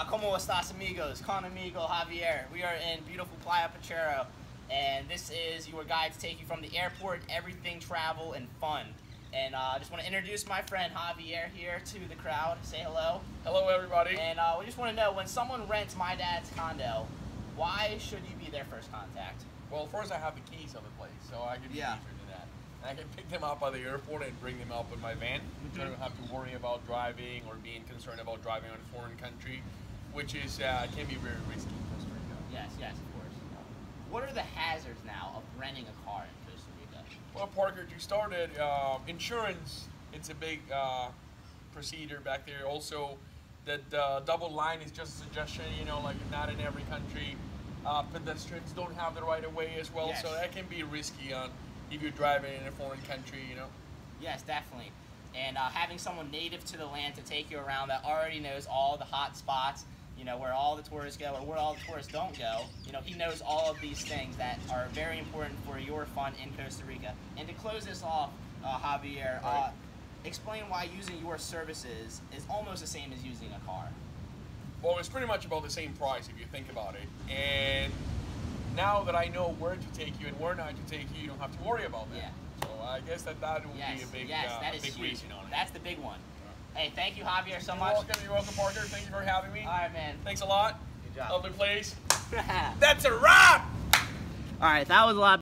Hola, ¿cómo estás amigos? Con amigo Javier. We are in beautiful Playa Pachero, and this is your guide to take you from the airport, everything travel and fun. And uh, I just want to introduce my friend Javier here to the crowd. Say hello. Hello, everybody. And uh, we just want to know, when someone rents my dad's condo, why should you be their first contact? Well, first I have the keys of the place, so I can be Yeah. to that. I can pick them up at the airport and bring them up in my van, so I don't have to worry about driving or being concerned about driving on a foreign country, which is uh, can be very risky in Costa Rica. Yes, yes, of course. What are the hazards now of renting a car in Costa Rica? Well, Parker, you started uh, insurance. It's a big uh, procedure back there. Also, that uh, double line is just a suggestion. You know, like not in every country. Uh, pedestrians don't have the right of way as well, Yes. so that can be risky on if you're driving in a foreign country. You know. Yes, definitely. And uh, having someone native to the land to take you around that already knows all the hot spots, you know, where all the tourists go or where all the tourists don't go, you know, he knows all of these things that are very important for your fun in Costa Rica. And to close this off, uh, Javier, uh, explain why using your services is almost the same as using a car. Well, it's pretty much about the same price if you think about it. And now that I know where to take you and where not to take you, you don't have to worry about that. Yeah. So I guess that that would Yes, be a big, yes, uh, that a is big huge. reason on it. That's the big one. Hey, thank you, Javier, so you're much. welcome. You're welcome, Parker. Thank you for having me. All right, man. Thanks a lot. Good job. Lovely place. That's a wrap. All right, that was a lot.